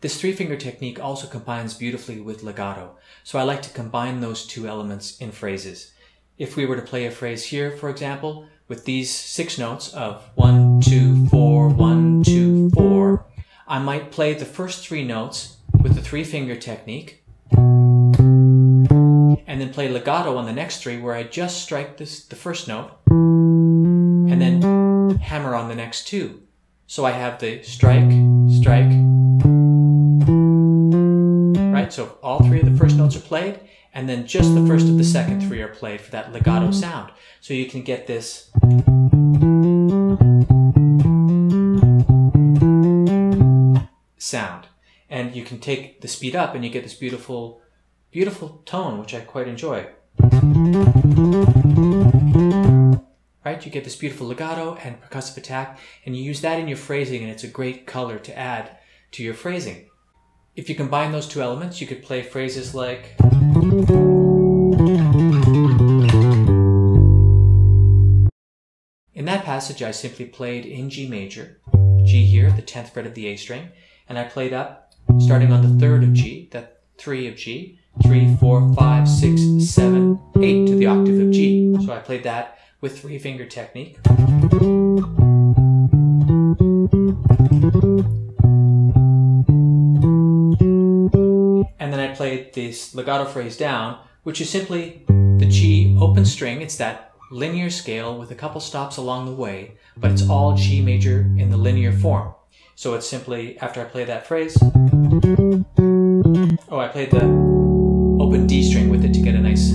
This three finger technique also combines beautifully with legato, so I like to combine those two elements in phrases. If we were to play a phrase here, for example, with these six notes of one, two, four, one, two, four, I might play the first three notes with the three finger technique, and then play legato on the next three where I just strike this, the first note, and then hammer on the next two. So I have the strike, strike, right? So all three of the first notes are played, and then just the first of the second three are played for that legato mm-hmm. sound. So you can get this sound. And you can take the speed up and you get this beautiful, beautiful tone, which I quite enjoy. Right? You get this beautiful legato and percussive attack, and you use that in your phrasing, and it's a great color to add to your phrasing. If you combine those two elements, you could play phrases like. In that passage, I simply played in G major, G here, the 10th fret of the A string, and I played up starting on the 3rd of G, that 3 of G, 3, 4, 5, 6, 7, 8 to the octave of G. So I played that with three finger technique. This legato phrase down, which is simply the G open string. It's that linear scale with a couple stops along the way, but it's all G major in the linear form. So it's simply, after I play that phrase, oh, I played the open D string with it to get a nice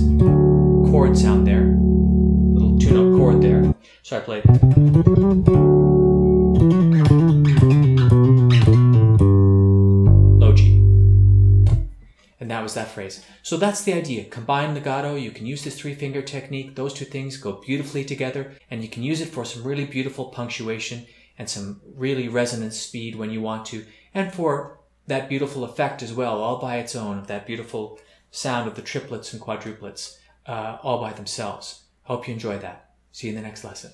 chord sound there, little two note chord there. So I played. That phrase. So that's the idea. Combine legato, you can use this three finger technique. Those two things go beautifully together and you can use it for some really beautiful punctuation and some really resonant speed when you want to, and for that beautiful effect as well, all by its own, of that beautiful sound of the triplets and quadruplets, uh, all by themselves. Hope you enjoy that. See you in the next lesson.